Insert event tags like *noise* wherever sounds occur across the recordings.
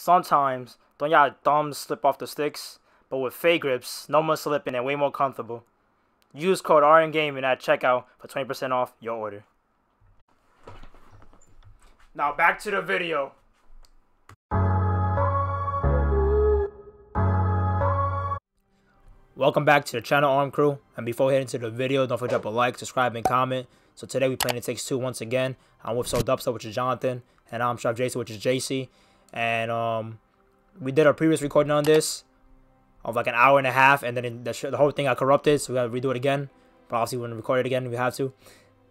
Sometimes, don't y'all thumbs slip off the sticks? But with Fade Grips, no more slipping and way more comfortable. Use code RMGaming at checkout for 20% off your order. Now back to the video. Welcome back to the channel RM Crew. And before we head into the video, don't forget to like, subscribe, and comment. So today we playing It Takes Two once again. I'm with So Dubstep, which is Jonathan, and I'm Chef Jason, which is JC. And um, we did our previous recording on this of like an hour and a half, and then the, the whole thing got corrupted, so we gotta redo it again. But obviously, we're gonna record it again. If we have to.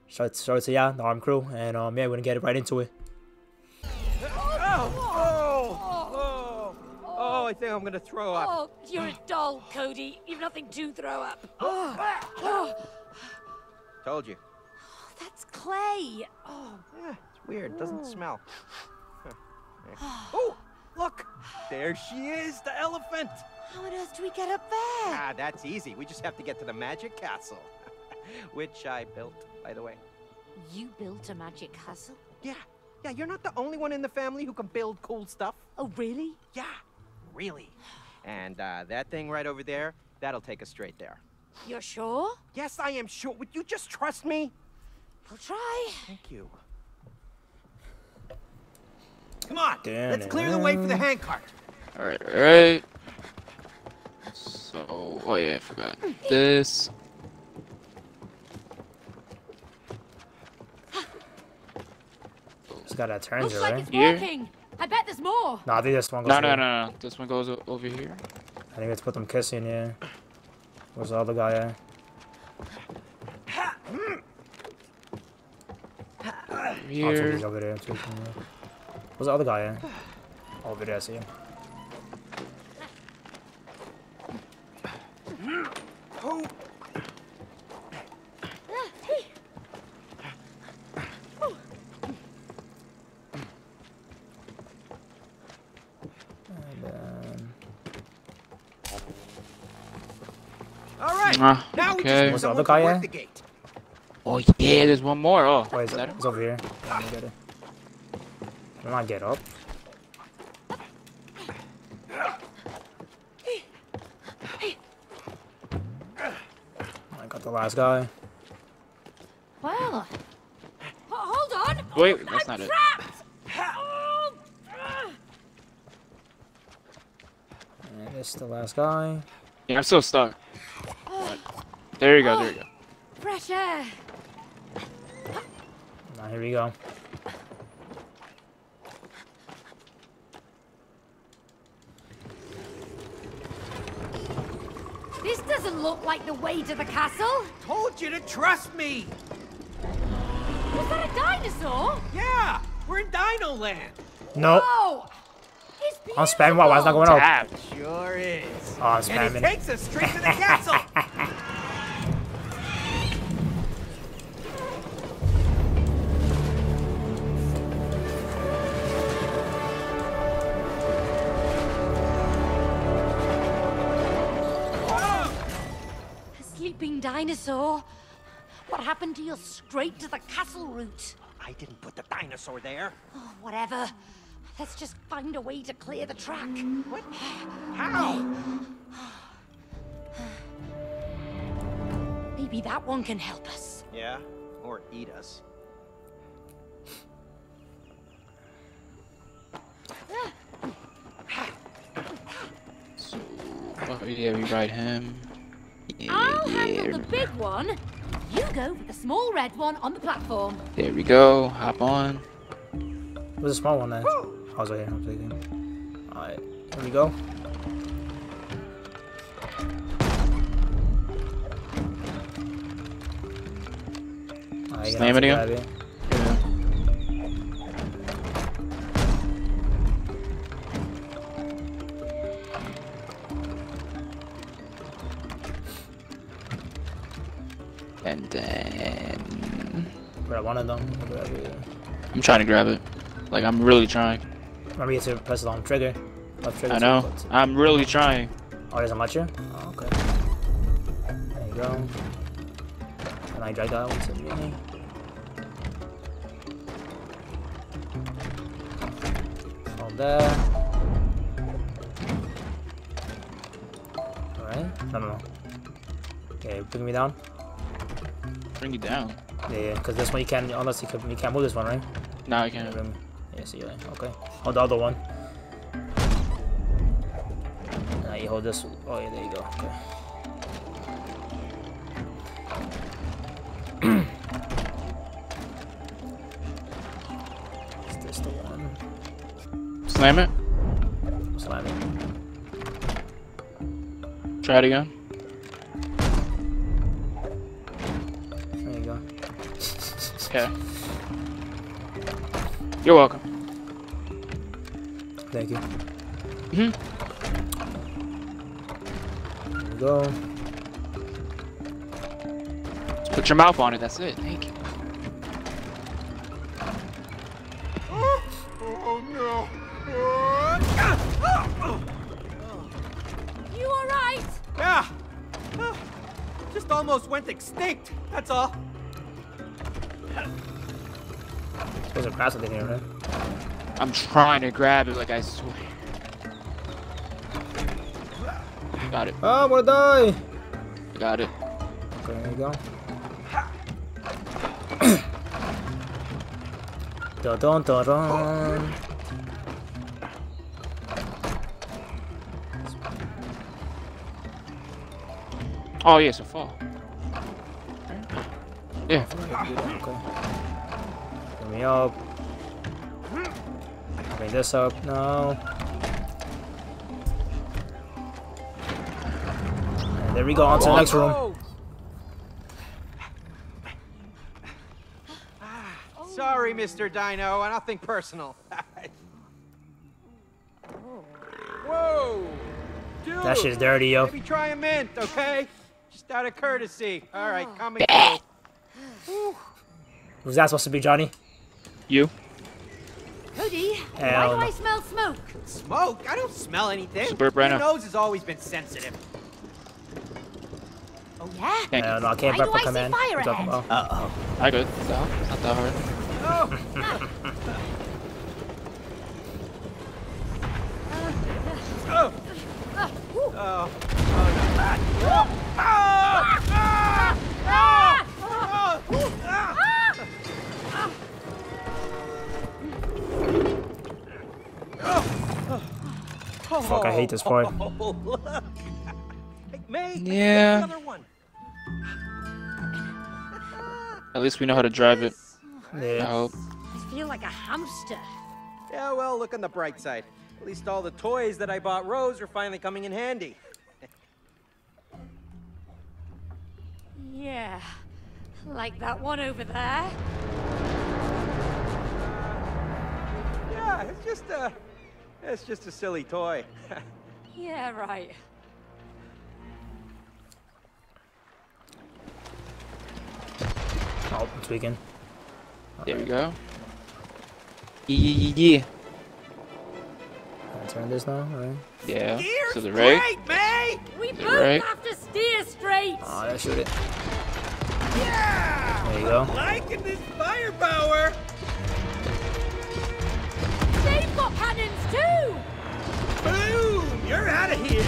Shout out, shout out to yeah, the RM Crew, and um, yeah, we're gonna get right into it. Oh, oh, I think I'm gonna throw up. Oh, you're a doll, Cody. You've nothing to throw up. Oh. *gasps* Told you. Oh, That's clay. Oh, Yeah, it's weird. It doesn't smell. Oh, look! There she is, the elephant. how on earth do we get up there? Ah, that's easy. We just have to get to the magic castle, *laughs* which I built, by the way. You built a magic castle? Yeah, yeah. You're not the only one in the family who can build cool stuff. Oh, really? Yeah, really. And uh, that thing right over there, that'll take us straight there. You're sure? Yes, I am sure. Would you just trust me? We'll try. Thank you. Come on, let's clear the way for the handcart. Alright, alright. So, oh yeah, I forgot. This. Just got that turns Looks like right? it's Here? working. I bet there's more. No, I think this one goes No, no, no, no. This one goes over here. I think let's put them kissing, yeah. Where's the other guy at? Over Oh, so here. over there too. yeah. Where's the other guy at? Oh, over there, I see him. And then... All right. Ah, now we okay. just What's the other guy to work eh? the gate. Oh yeah, there's one more. Oh, Wait, is is that it? It's over here. Let get it. Can I get up? I got the last guy. Well. Hold on. Wait, that's I'm not it. trapped. And this is the last guy. Yeah, I'm still stuck. There you go, there you go. Fresh air. Now here we go. This doesn't look like the way to the castle. Told you to trust me. Was that a dinosaur? Yeah, we're in Dino Land. Nope. Oh, I'm spamming. Why? Why is it not going up? Tap. Sure is. Oh, I'm And it takes us straight to the castle. *laughs* dinosaur. What happened to your straight to the castle route? I didn't put the dinosaur there. Oh, whatever. Let's just find a way to clear the track. What? How? Maybe that one can help us. Yeah, or eat us. So, oh yeah, we ride him. Yeah, I'll handle the big one. You go with the small red one on the platform. There we go. Hop on. Where's the small one then? Oh, it's right here. I'm thinking. Alright, here we go. Alright, Just name it again? one of them. I'm trying to grab it. Like, I'm really trying. Remember you have to press the long trigger. Left trigger I know. I'm really trying. Oh, there's a matcha. Oh, okay. There you go. Can I drag that one to me? Hold there. Alright? No, no, no. Okay, bring me down. Bring you down? Yeah, yeah, because this one you can't, unless you can, you can't move this one, right? No, I can't. Yeah, see, yeah, okay. Hold the other one. Now you hold this. Oh, yeah, there you go. Okay. *clears throat* Is this the one? Slam it. Slam it. Try it again. Okay. You're welcome. Thank you. Mhm. There you go. Just put your mouth on it. That's it. Thank you. Oh no! You alright? Yeah! Ah, Just almost went extinct, that's all. There's a grass in here, right? I'm trying to grab it like I swear. Got it. Oh, I'm gonna die! Got it. Okay, there you go. *coughs* dun dun dun dun. Oh yeah, it's a fall. Yeah. Okay. Bring me up. Bring this up. No. And there we go. On to the next room. Ah, Sorry, Mr. Dino, I nothing personal. *laughs* Whoa! Dude, That shit's dirty, yo. Maybe try a mint, okay? Just out of courtesy. All right, coming Bah. through. Was that supposed to be Johnny? You? Cody, why do. I smell smoke? Smoke? I don't smell anything. Just burp Your nose has always been sensitive. Oh yeah? Thank Uh, you. no, I can't Why prep do for I see command. fire What you talking ahead? about? Uh-oh. I good. No, it's not that hard. Oh! oh! Oh! Oh! Oh! Ah! Ah! Ah! Oh! Fuck, I hate this part. *laughs* Oh. Hey, May, Yeah. At least we know how to drive it. I Yeah. hope. I feel like a hamster. Yeah, well, look on the bright side. At least all the toys that I bought Rose are finally coming in handy. *laughs* Yeah. Like that one over there. Yeah, it's just a, it's just a silly toy. *laughs* Yeah, right. Oh, I'm tweaking. There we go. Yeah, yeah, yeah, Can turn this now? Alright. yeah. Gears To the right. great, May. We both right? have to steer straight. Oh, yeah, shoot it. Yeah. There you go. Liking this firepower. They've got cannons too. Boom! You're out of here.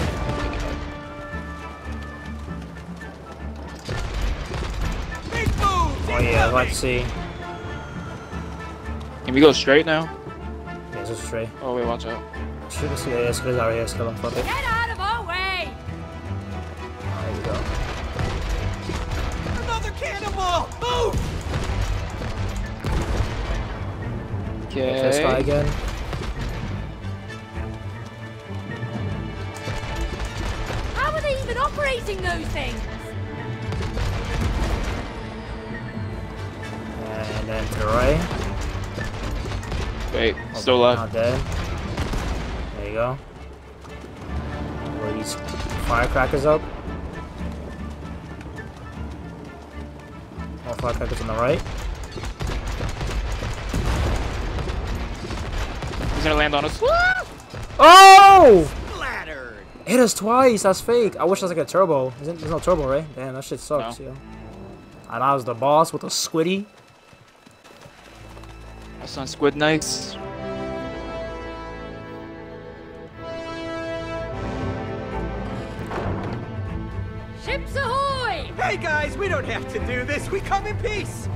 Big boom. Oh yeah, I'd like see. Can we go straight now? Yeah, just straight. Oh wait, watch out. Shoot us. Yeah, yeah, Skills out here. Skill him. Fuck it. Get out of our way. Oh, there we go. Another cannonball. Boom. Hit this guy Okay. again. Operating those things? And then to the right. Wait, oh, still left. Not dead. There you go. Blow these firecrackers up. More firecrackers on the right. He's gonna land on us. Oh! Splattered. Hit us twice. That's fake. I wish there was like a turbo. Isn't there's no turbo, right? Damn, that shit sucks, No. yo. And I was the boss with a squiddy. That's on Squid Nights. Ships ahoy! Hey guys, we don't have to do this. We come in peace.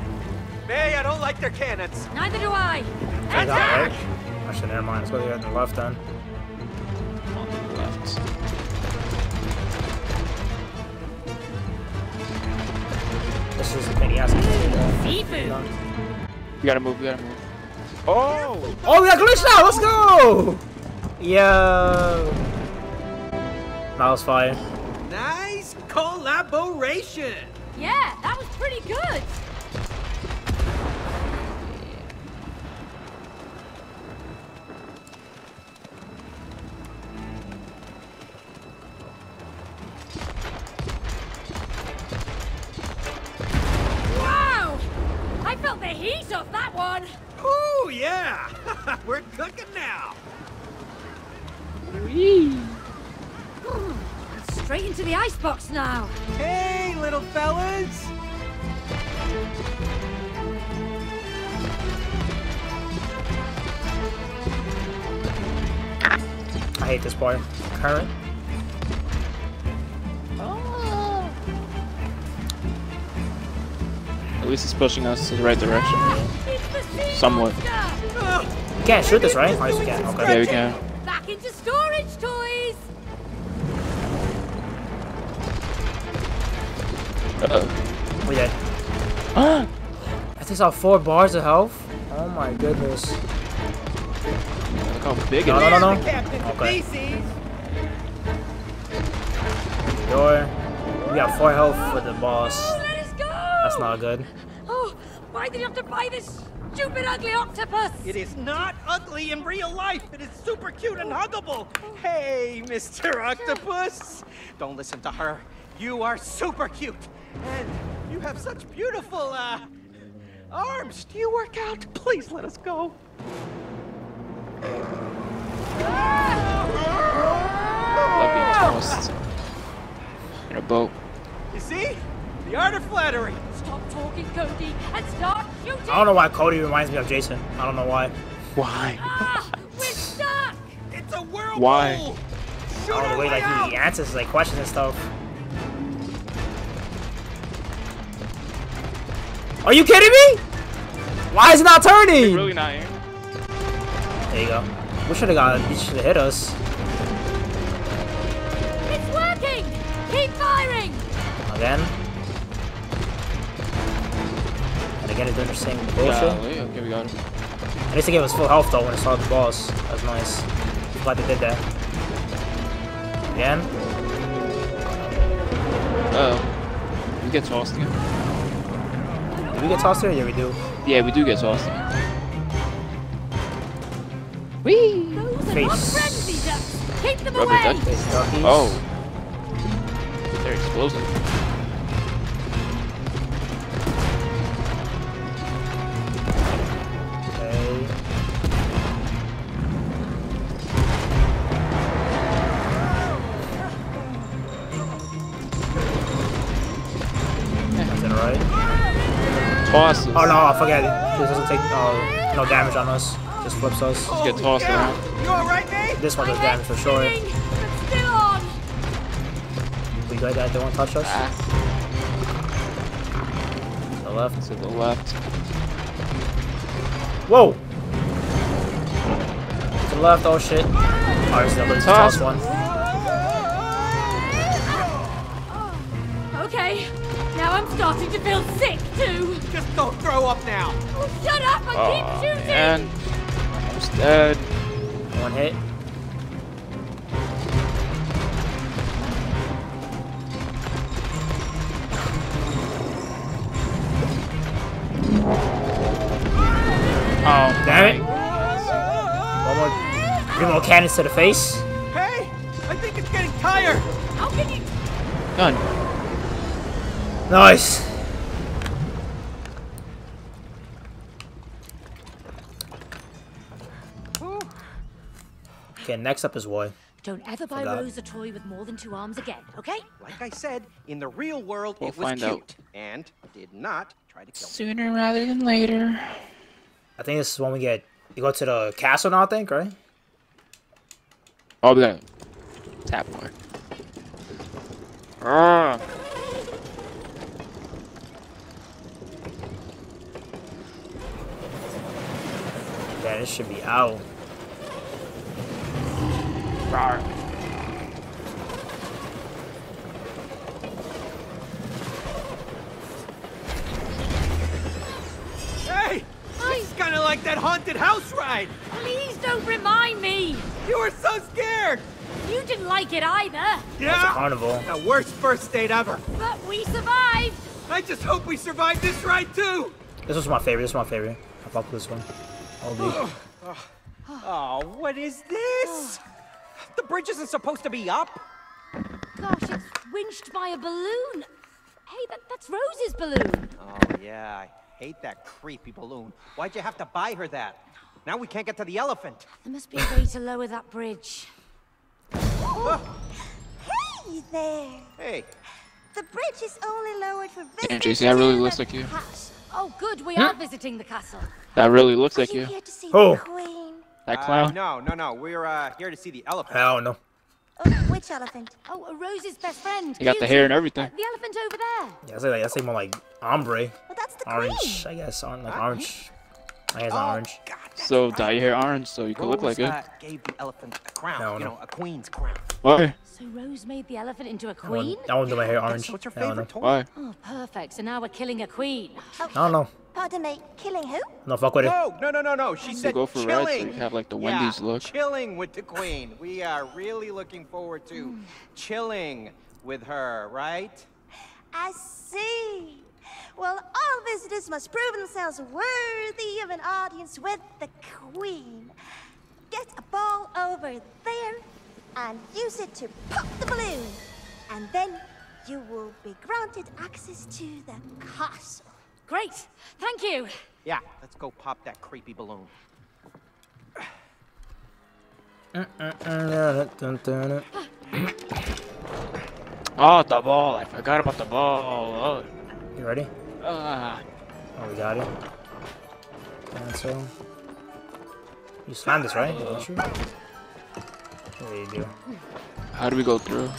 Hey, I don't like their cannons. Neither do I. Turn Attack! Oh, Actually, never mind. Let's go to the left then. On the left. This is a pain in the ass. Seafood! We gotta move, we gotta move. Oh! Oh, we got glitched out. Let's go. Yo. That was fire. Nice collaboration. Yeah, that was pretty good. The heat that one. Ooh, yeah. *laughs* We're cooking now. Straight into the icebox now. Hey, little fellas. I hate this boy. Current. Least it's pushing us to the right direction. It's Somewhat. monster. You can't shoot this, right? Oh, yes, you can. Okay. Yeah, we can. Back into storage toys. Uh-oh. We dead. *gasps* Ah! That takes out four bars of health. Oh my goodness. Look how big No, it no, is. no, no. the Okay. Door. We got four health for the boss. Oh, let us go. That's not good. Oh, why did you have to buy this stupid, ugly octopus? It is not ugly in real life. It is super cute and huggable. Hey, Mr. Octopus. Don't listen to her. You are super cute. And you have such beautiful, uh, arms. Do you work out? Please let us go. Love being tossed. In a boat. You see? The art of flattery. Stop talking, Cody, and start shooting. I don't know why Cody reminds me of Jason. I don't know why. Why? Ah, we're stuck. It's a whirlpool. Why? Shoot I don't know our the way way like he answers like questions and stuff. Are you kidding me? Why is it not turning? Really not here. There you go. We should have got. He should have hit us. It's working. Keep firing. Again. And again, it's doing the same bullshit. Golly, okay, we got it. At least they gave us full health though when I saw the boss. That's nice. Glad they did that. Again. Uh oh. We get tossed again. Did we get tossed here? Yeah, we do. Yeah, we do get tossed again. Those are not Face. friendly ducks. Rubber duck. Face. Oh. They're explosive. Tosses. Oh no, I forget. This doesn't take uh, no damage on us. Just flips us. Oh, get tossed yeah. around. You all right, mate? This one My does damage for sure. still on. We good that they won't touch us? Ah, To the left. to the left. Whoa! To the left, oh shit. Alright, so let's Toss. toss one. I'm starting to feel sick too. Just don't throw up now. Oh, shut up I Oh, keep shooting. man. Almost dead. One hit. Oh, Damn it. my One more. Three more cannons to the face. Hey, I think it's getting tired. How can you? Done. Nice. Okay, next up is Roy. Don't ever buy Forgot. Rose a toy with more than two arms again, okay? Like I said, in the real world, We'll it was find cute out. and did not try to kill me. Sooner rather than later. I think this is when we get. You go to the castle now, I think, right? Oh, we gotta tap more. Ah. Yeah, this should be out. Rawr. Hey! This is kind of like that haunted house ride. Please don't remind me! You were so scared. You didn't like it either, Yeah. It's a carnival. The worst first date ever. but we survived! I just hope we survive this ride too. This was my favorite. This is my favorite. I fuck with this one. All Oh, ah, what is this? The bridge isn't supposed to be up. Gosh, it's winched by a balloon. Hey, that, that's Rose's balloon. Oh yeah, I hate that creepy balloon. Why'd you have to buy her that? Now we can't get to the elephant. There must be a way to lower that bridge. Ah. Hey there! Hey, The bridge is only lowered for Damn, visitors JC, that really looks like you. Oh, good, we hmm? are visiting the castle. That really looks like you you. here to see Oh. the queen? That uh, clown. no, no, no. We're uh, here to see the elephant. Hell no. Oh, which elephant? *laughs* Oh, uh, Rose's best friend. You got the hair and everything. Uh, the elephant over there. Yeah, I say like I say more like ombre, Well, that's the orange. queen. I guess on like Huh? orange. I guess Oh, orange. God, that's So right. dye your hair orange so you can look like Rose, it. uh, gave the elephant a crown. Hell you no. know, a queen's crown. Why? So Rose made the elephant into a I want, queen? I want to do my hair orange. What's your favorite toy? Why? Oh, perfect. So now we're killing a queen. I don't know. Pardon me, killing who? No fuck with it. No, no, no, no, no. She You said go for red chilling. so you have like the yeah, Wendy's look. Chilling with the queen. We are really looking forward to chilling with her, right? I see. Well, all visitors must prove themselves worthy of an audience with the queen. Get a ball over there and use it to pop the balloon. And then you will be granted access to the castle. Great. Thank you. Yeah, let's go pop that creepy balloon. Oh, the ball. I forgot about the ball. You ready? Oh, ah. Oh, we got it. Cancel. You slammed this, right? Didn't you? There you do. How do we go through?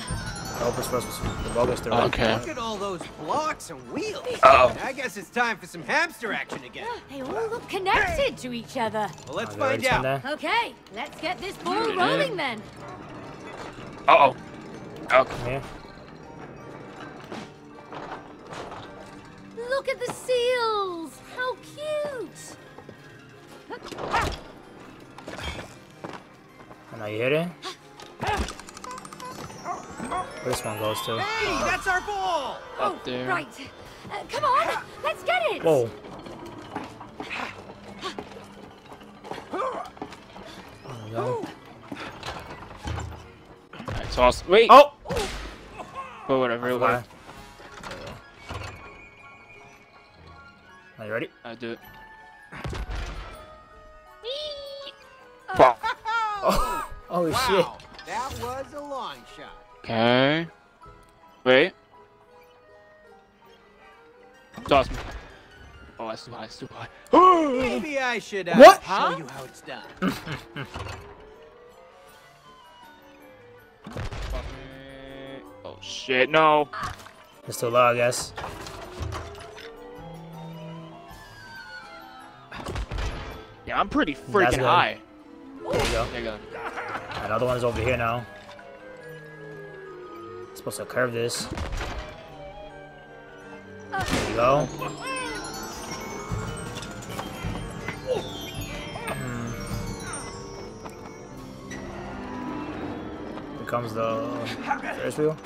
Elvis first the bogus through. Okay. Look at all those blocks and wheels. Uh-oh. I guess it's time for some hamster action again. *gasps* They all look connected to each other. Well, let's Okay, find out. that? Okay, let's get this ball Yeah. rolling then. Uh oh. Okay. Come here. Look at the seals. How cute. And now you hit it. *laughs* Where this one goes to? Hey, that's our ball. Up there. Right. Uh, come on, let's get it. Whoa. There we go. Alright, so wait. Oh! But whatever. It Fly. worked. Are you ready? I do it. Oh, *laughs* Oh wow. shit. That was a long shot. Okay. Wait. Toss me. Oh, that's too high. That's too high. Maybe I should uh, What? show you how it's done. *laughs* oh shit! No. It's too low, I guess. Yeah, I'm pretty freaking high. There you go. There you go. Another one's over here now. Supposed to curve this. There you go. Hmm. Here comes the Ferris wheel.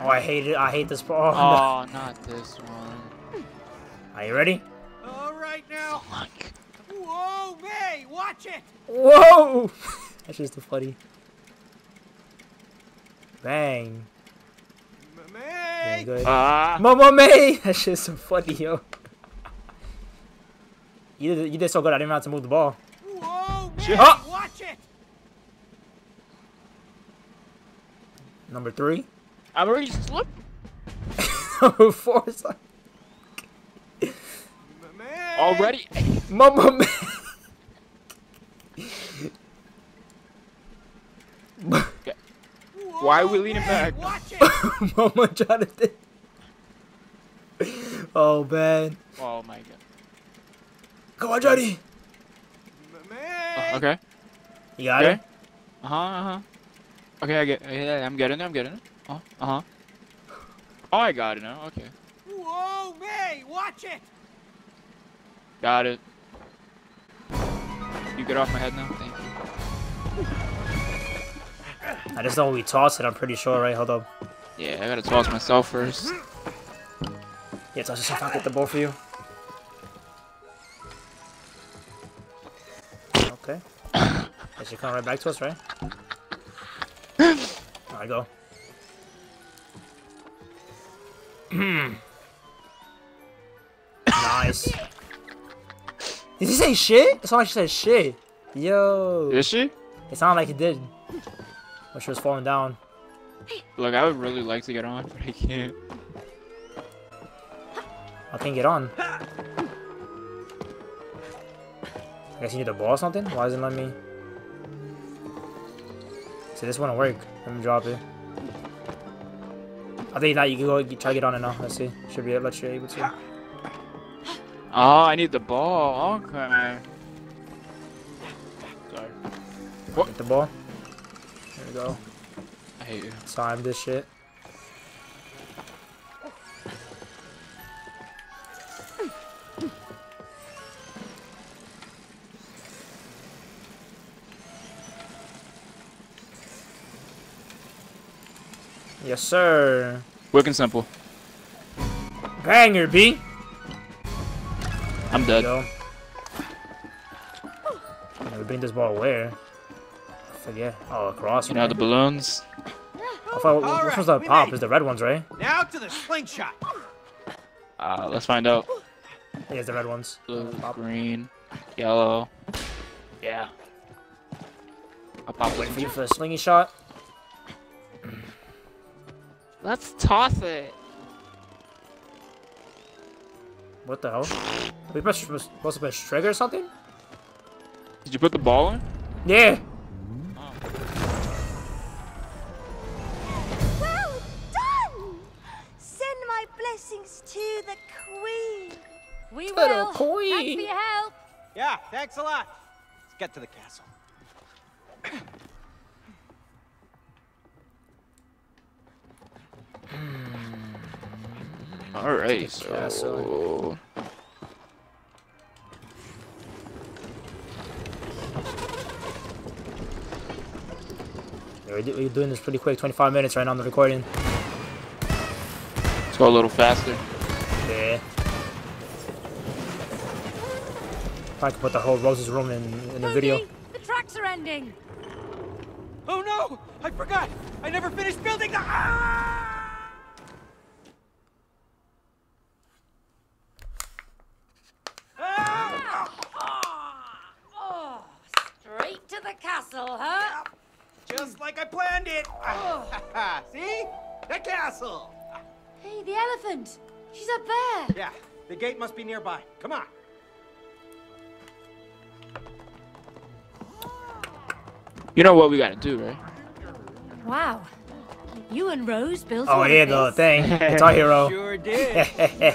Oh, I hate it. I hate this part. Oh, *laughs* no. Oh, not this one. Are you ready? All right now. Fuck. Whoa, May, watch it. Whoa! *laughs* That's just too funny. Bang. M- Very May. good. Ah. Mama May! *laughs* That's just so funny, yo. You did, you did so good, I didn't even have to move the ball. Whoa, May, Shit. Ah! watch it. Number three. I'm already slipped. *laughs* Number four. is like- M- May. Already. Mama *laughs* May! Whoa, Why are we leaning back? Watch it! *laughs* Mama Jonathan. Oh man. Oh my god. Come on, Johnny. Man! Oh, okay. You got Okay. it? Uh huh. Uh huh. Okay, I get. Yeah, I'm getting it. I'm getting it. Uh uh huh. Oh, I got it now. Okay. Whoa, May! Watch it! Got it. You get off my head now. Thank you. I just know we toss it, I'm pretty sure, right? Hold up. Yeah, I gotta toss myself first. Yeah, toss yourself, I'll get the ball for you. Okay. *coughs* That should come right back to us, right? *coughs* Alright, go. *coughs* nice. Did he say shit? It sounded like she said shit. Yo. Is she? It sounded like he did. When she was falling down. Look, I would really like to get on, but I can't. I can't get on. I guess you need a ball or something? Why isn't it letting me? See, this wouldn't work. Let me drop it. I think that you can go try to get on it now. Let's see. Should be it. let you able to. Oh, I need the ball. Okay. Sorry. What? Get the ball. There we go. I hate you. Time this shit. Yes, sir. Quick and simple. Banger, B. I'm There dead. we go. Now we bring this ball where? I forget. Oh, across. You know right? the balloons? I thought, All which right, one's the we pop? Is the red ones, right? Now to the slingshot. Uh, let's find out. Yeah, it's the red ones. Blue, Pop. green, yellow. Yeah. I'll pop Wait for you for the slingy shot. Let's toss it. What the hell? We press, supposed to press trigger or something? Did you put the ball in? Yeah. Well done! Send my blessings to the queen. We Little will. Thanks queen. for your help. Yeah, thanks a lot. Let's get to the castle. All right. Yeah, So. Yeah, we're, we're doing this pretty quick. 25 minutes right now on the recording. Let's go a little faster. Yeah. I could put the whole Rose's room in, in the video. The tracks are ending. Oh no! I forgot! I never finished building the. Ah! Oh, straight to the castle, huh? Just like I planned it! *laughs* See? The castle! Hey, the elephant. She's up there. Yeah, the gate must be nearby. Come on. You know what we gotta do, right? Wow. You and Rose built Oh all yeah, the thing. It's our hero. *laughs* Sure did.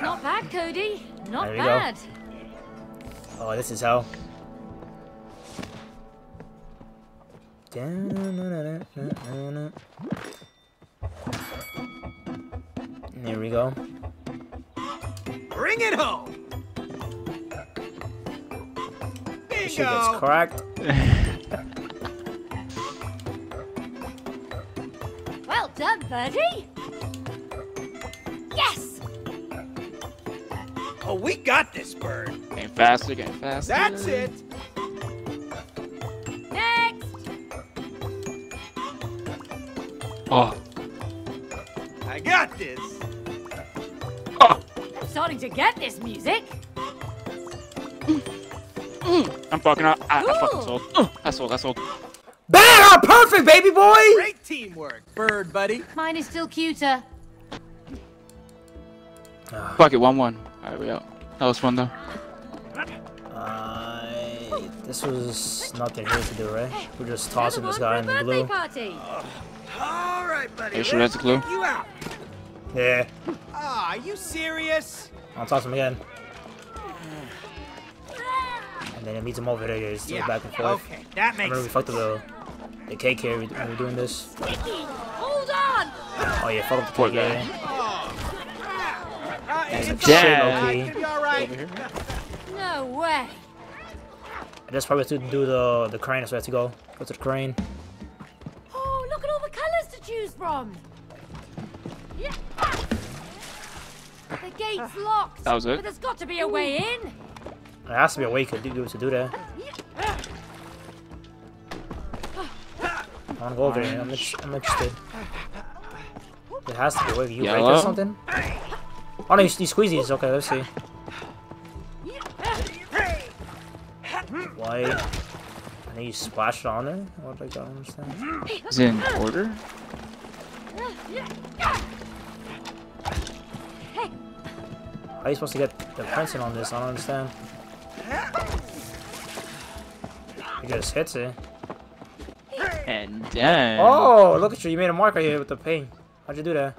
Not bad, Cody. Not There we go. bad. oh, this is hell. There we go. Bring it home! Shit gets Bingo! cracked. Well done, Birdie. Yes. Oh, we got this, bird. Getting faster, getting faster. That's it. Oh. I got this. Oh. I'm starting to get this music. I'm fucking up. I, I fucking Ooh. sold. Uh, I sold. I sold. Bang! Perfect, baby boy! Great teamwork, bird buddy. Mine is still cuter. Fuck it. One one. All right, we out. That was fun though. Uh, this was nothing here to do, right? We're just tossing this guy in the blue. party. All right. right, buddy. Are you sure that's a clue? You out. Yeah. Ah, are you serious? I'll toss him again. *sighs* And then it meets him over there. Just yeah. back and forth. Okay, that makes Remember we fucked up the the cake here when we were doing this. Hold on! Oh yeah, fuck up the Poor cake. guy. Yeah. Uh, That's it's some all shit, right. Loki. You'll be all right. Over here. *laughs* No way. I just probably have to do the the crane, so I have to go go to the crane. From. Yeah. The gate's ah. locked. That was it? But there's got to be a way in. There has to be a way you could do to do that. I wanna go over there. I'm, I'm interested. It has to be a way. You break or something? Oh no, you, you squeeze these. Okay, let's see. Why? And then you splash it on there? What like, I don't understand. Is it in order? How are you supposed to get the printing on this? I don't understand. He just hits it. And then. Oh, look at you. You made a mark right here with the paint. How'd you do that?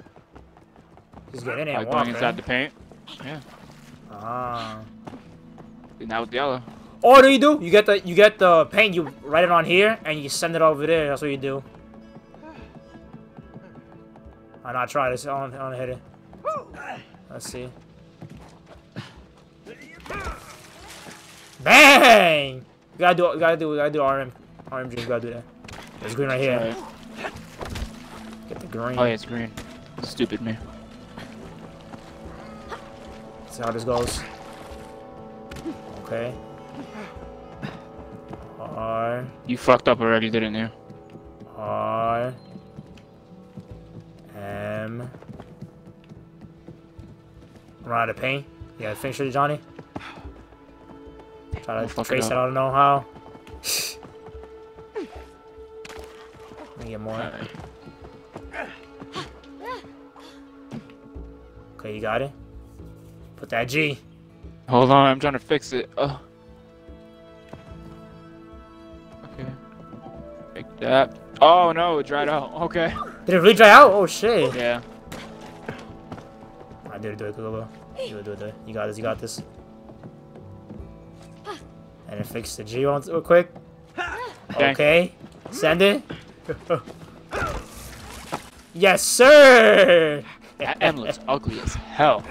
Just get in there Like and going inside right? the paint. Yeah. Ah. And now with the yellow. Oh, what do you do? You get the you get the paint. You write it on here and you send it over there. That's what you do. I not try this. I don't, I don't hit it. Let's see. Bang! You gotta do. You gotta do. You gotta do RM. RMG. You gotta do that. There's green right here. Alright. Get the green. Oh yeah, it's green. Stupid me. See how this goes. Okay. R You fucked up already, didn't you? R Run out of paint. Yeah, finish it, Johnny. Try to it trace it. up. I don't know how. Let me get more. Okay, you got it. Put that G. Hold on, I'm trying to fix it. Oh. Okay. Like that. Oh no, it dried out. Okay. Did it really dry out? Oh shit. Yeah. I did it, do it, do do it, do it, do it. You got this, you got this. And then fix the G on real quick. Okay. Okay. Send it. *laughs* yes, sir! That M looks ugly as hell.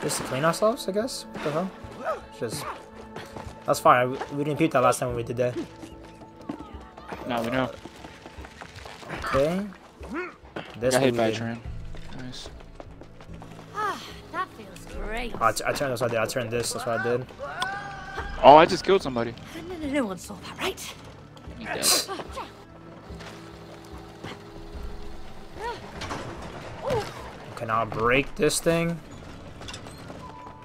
Just to clean ourselves, I guess? What the hell? Just... That's fine. We didn't peep that last time when we did that. Now we know. Okay. This Got hit by a did. train. Nice. Ah, that feels great. Oh, I, t I turned, that's what I did. I turned this, that's what I did. Oh, I just killed somebody. No, no, no one saw that, right? He dead. *laughs* Can I break this thing?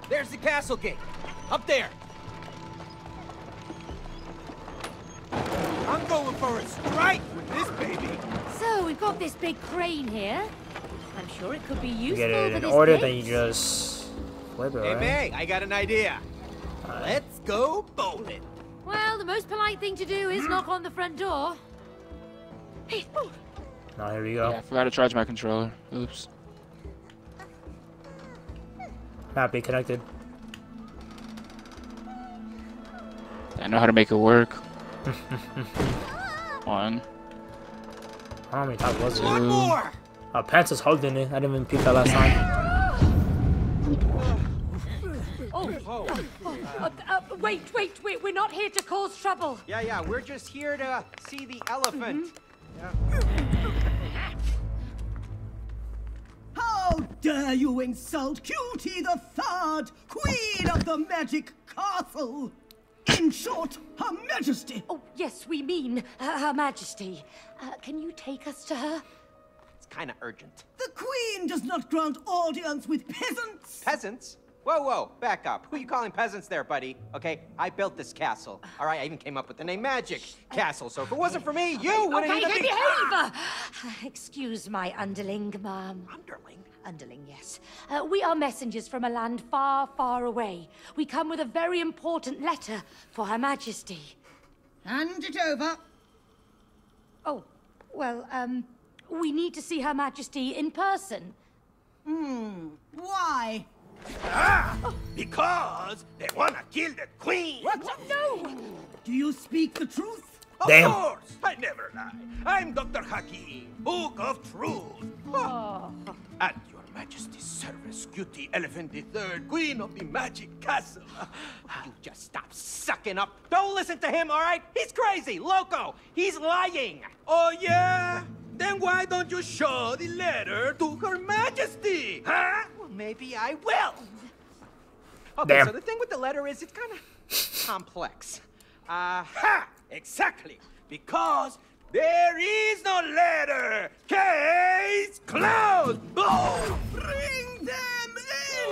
There's the castle gate. Up there. Going for a strike with this baby. So we've got this big crane here. I'm sure it could be You useful get it for in this order, gate. then you just flip it, Hey, right? May, I got an idea. Alright. Let's go bowling. Well, the most polite thing to do is hmm. knock on the front door. Hey. Oh. Now here we Yeah, I go. forgot to charge my controller. Oops. Happy connected. I know how to make it work. *laughs* One. How many times was it? One Two. more. Uh, Pants is holding it. I didn't even peep that last time. Oh, uh, uh, wait, wait, wait. We're not here to cause trouble. Yeah, yeah, we're just here to see the elephant. How dare you insult Cutie the Third, Queen of the Magic Castle? In short, Her Majesty. Oh, yes, we mean uh, Her Majesty. Uh, can you take us to her? It's kind of urgent. The Queen does not grant audience with peasants. Peasants? Whoa, whoa, back up. Who are you calling peasants there, buddy? Okay, I built this castle. All right, I even came up with the name Magic Castle. So if it wasn't for me, you wouldn't okay, even okay, be behave! Uh, excuse my underling, ma'am. underling. Underling, yes. Uh, we are messengers from a land far, far away. We come with a very important letter for Her Majesty. Hand it over. Oh, Well, um, we need to see Her Majesty in person. Hmm, Why? Ah, because they wanna kill the queen. What? No! Do you speak the truth? Of Damn. course, I never lie. I'm Dr. Hakim, Book of Truth. Oh. At your majesty's service, Cutie Elephant III, Queen of the Magic Castle. You just stop sucking up. Don't listen to him, all right? He's crazy, loco. He's lying. Oh, yeah? Then why don't you show the letter to Her Majesty? Huh? Well, maybe I will. Okay, Damn. so the thing with the letter is it's kind of complex. Aha! Exactly. Because there is no letter. Case closed. Boom! Bring them in!